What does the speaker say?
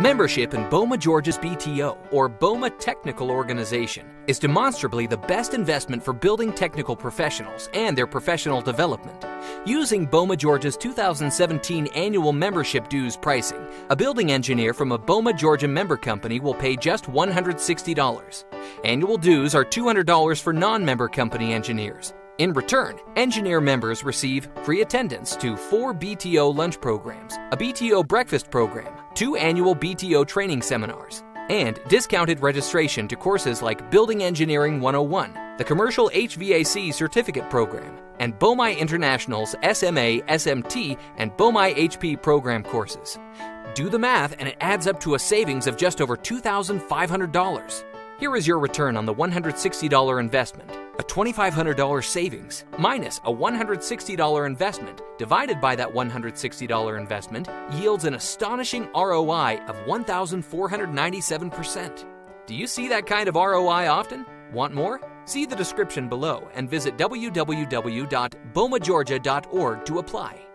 Membership in BOMA Georgia's BTO, or BOMA Technical Organization, is demonstrably the best investment for building technical professionals and their professional development. Using BOMA Georgia's 2017 annual membership dues pricing, a building engineer from a BOMA Georgia member company will pay just $160. Annual dues are $200 for non member company engineers. In return, engineer members receive free attendance to four BTO lunch programs, a BTO breakfast program, two annual BTO training seminars, and discounted registration to courses like Building Engineering 101, the Commercial HVAC Certificate Program, and BOMI International's SMA, SMT, and BOMI HP program courses. Do the math, and it adds up to a savings of just over $2,500. Here is your return on the $160 investment. A $2,500 savings minus a $160 investment divided by that $160 investment yields an astonishing ROI of 1,497%. Do you see that kind of ROI often? Want more? See the description below and visit www.bomageorgia.org to apply.